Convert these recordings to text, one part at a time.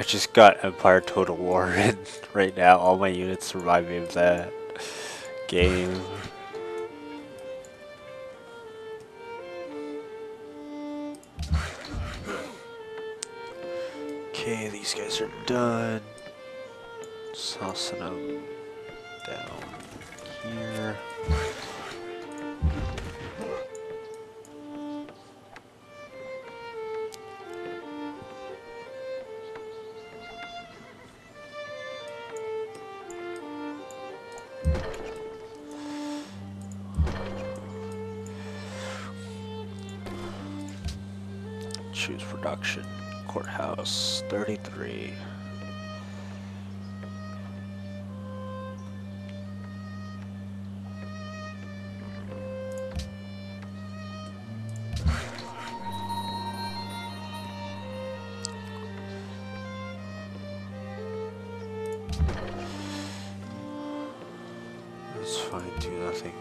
I just got Empire Total War in right now. All my units remind me of that game. Okay, these guys are done. Saucing them down here. Choose production. Courthouse 33. It's fine, do nothing.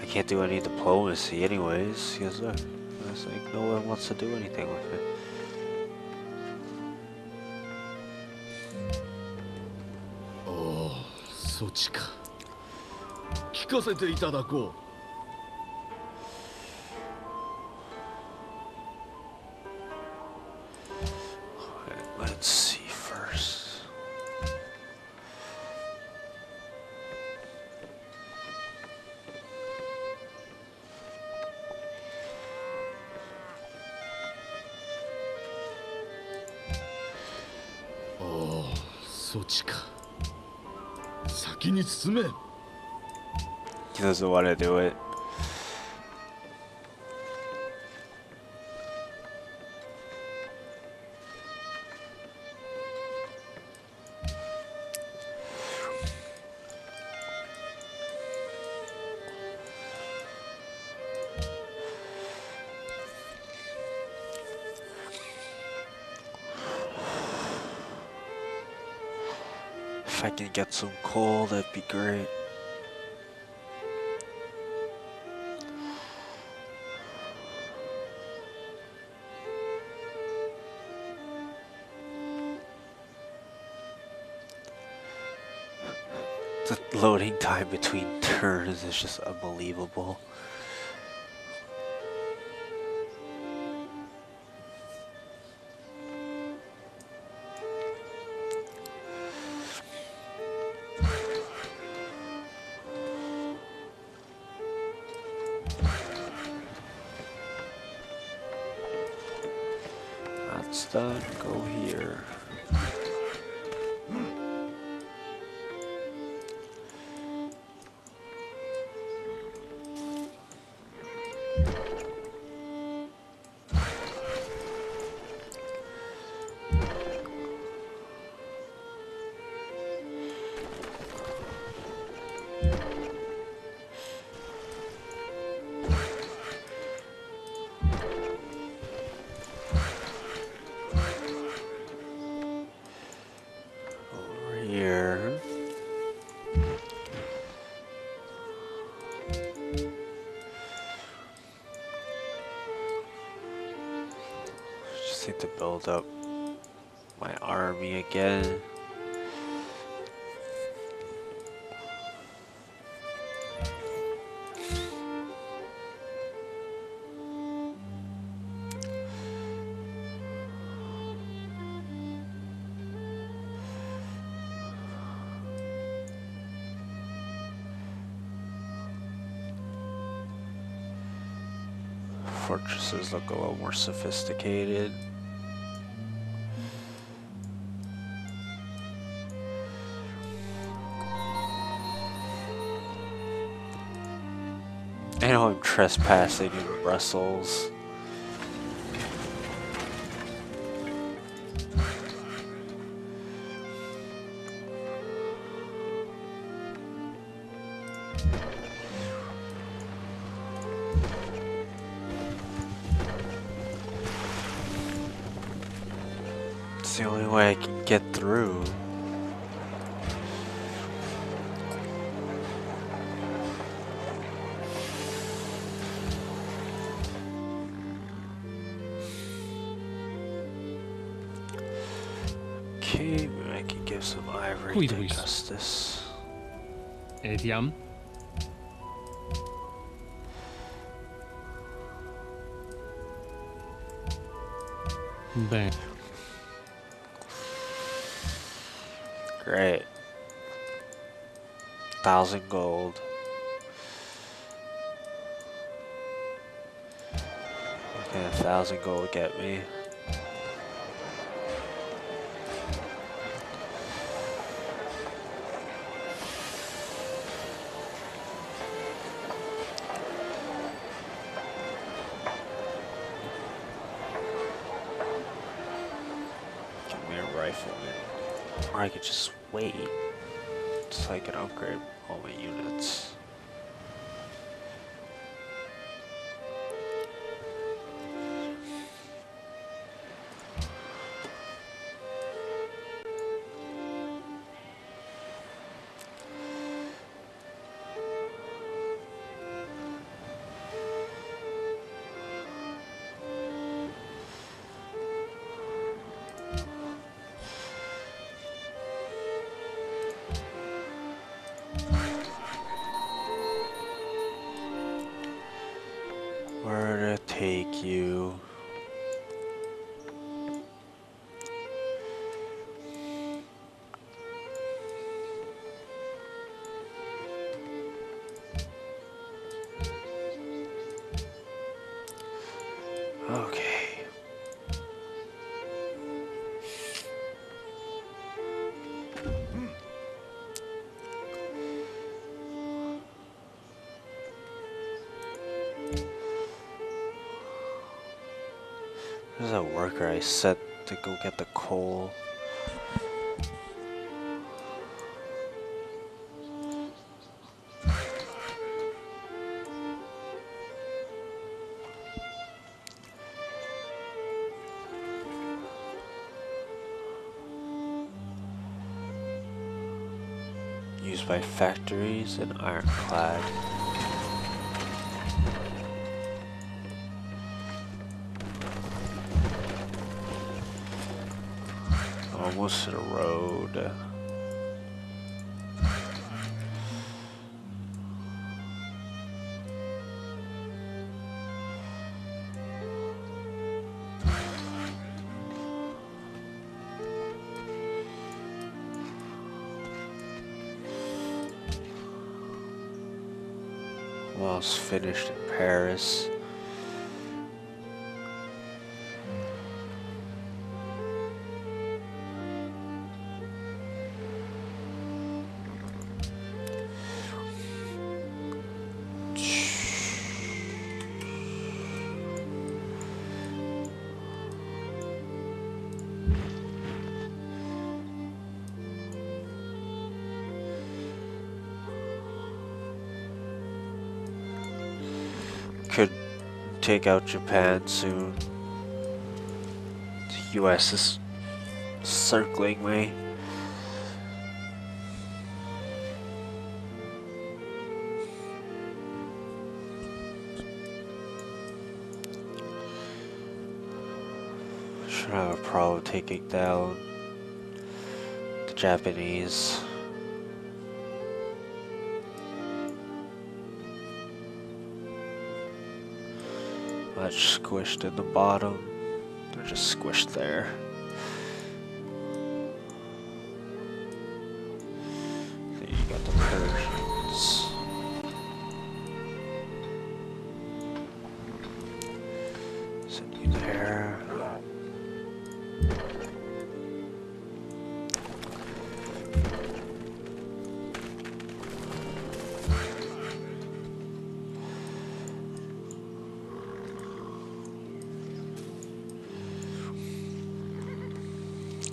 I can't do any diplomacy anyways, because look, it's like no one wants to do anything with it. おおそっちか聞かせていただこ Alright, 墓地先に進め。If I can get some coal, that'd be great. The loading time between turns is just unbelievable. Here. Build up my army again. Fortresses look a little more sophisticated. Trespassing in Brussels. It's the only way I can get through. Give some ivory to this? Augustus. Ediam. Bem, Great. Thousand gold. Okay, a thousand gold get me. Where to take you? There's a worker I set to go get the coal. Used by factories and ironclad. The road. Almost finished in Paris. Take out Japan soon. The US is circling me. Should have a problem taking down the Japanese. Much squished in the bottom. They're just squished there.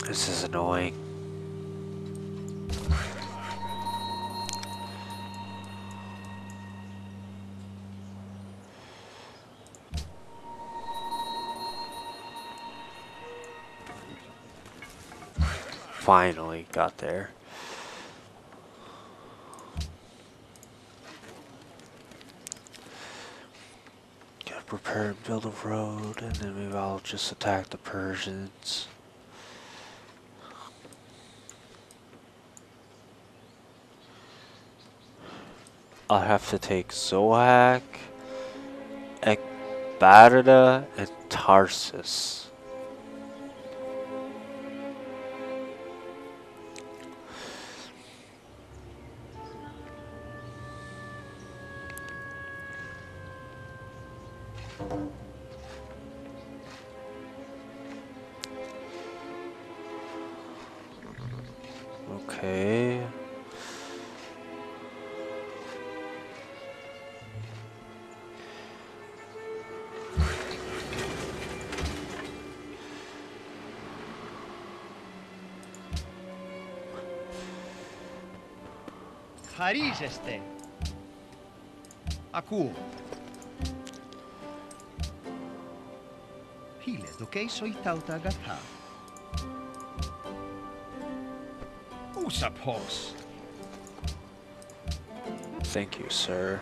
This is annoying. Finally got there. Gotta prepare and build a road, and then maybe I'll just attack the Persians. I'll have to take Zoak, Ecbatana, and Tarsus. Χαρίζεστε. Ακούω. Φίλε, το κέισο η τauta αγαθά. Ούσα πώς. Thank you, sir.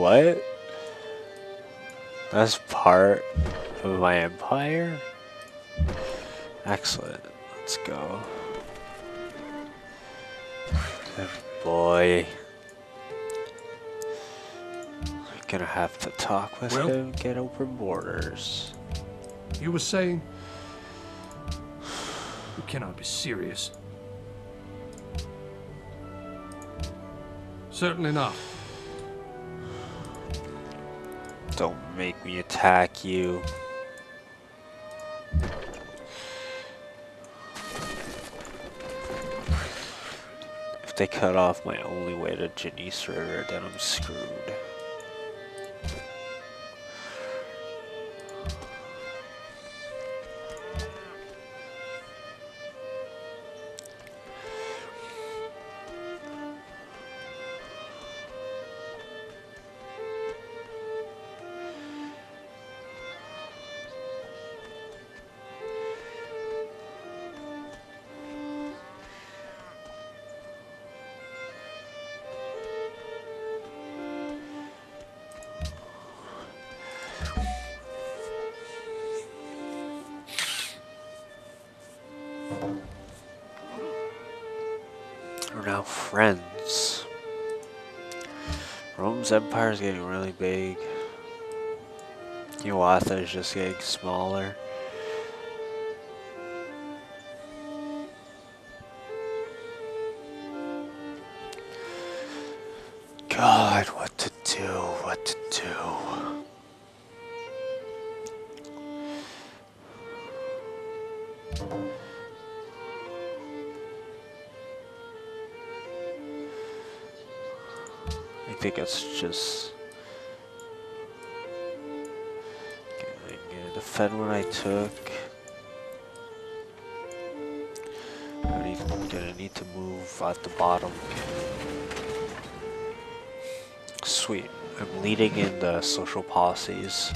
What? That's part of my empire? Excellent. Let's go. Good boy. We're gonna have to talk with Well? him, get open borders. You were saying? You cannot be serious. Certainly not. Don't make me attack you. If they cut off my only way to Janice River, then I'm screwed. We're now friends. Rome's empire is getting really big. Hiawatha is just getting smaller. God, what to do, what to do. I think it's just I'm gonna defend what I took. I need, gonna need to move at the bottom. Sweet. I'm leading in the social policies.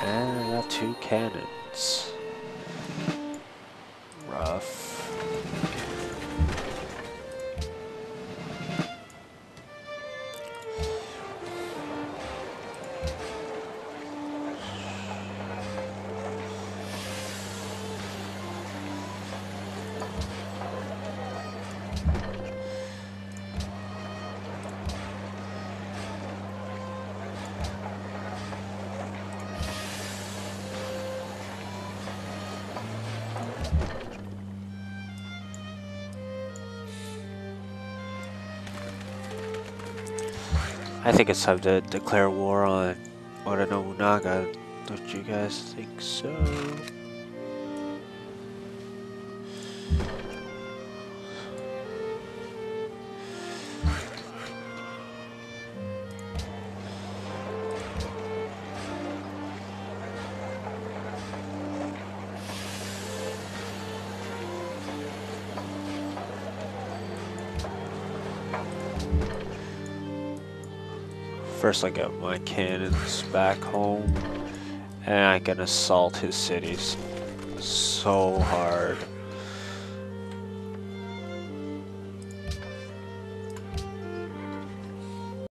And I got two cannons. I think it's time to declare war on Oda Nobunaga. Don't you guys think so? First, I get my cannons back home, and I can assault his cities so hard.